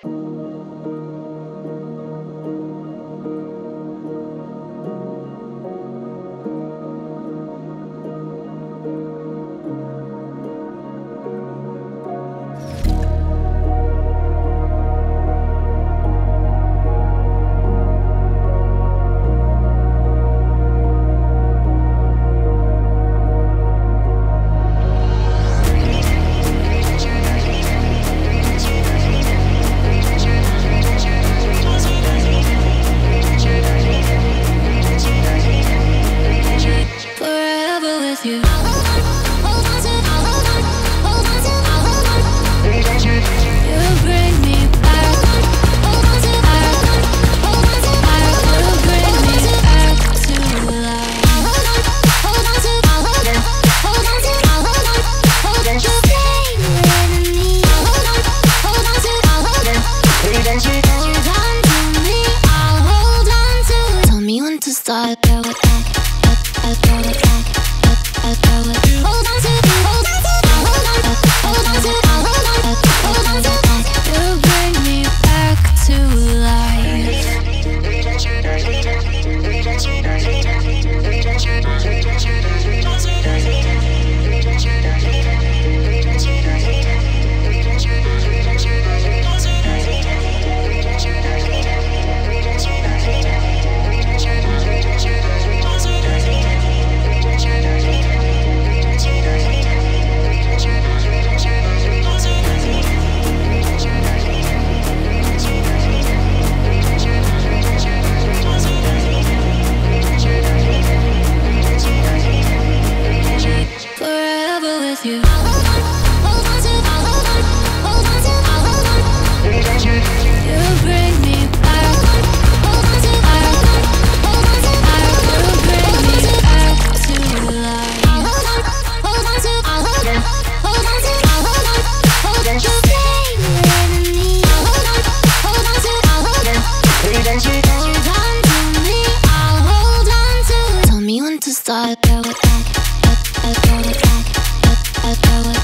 Forever star, throw it back, throw it back, throw it back. Hold on to I throw it back, I, I throw it back, I, I throw it back.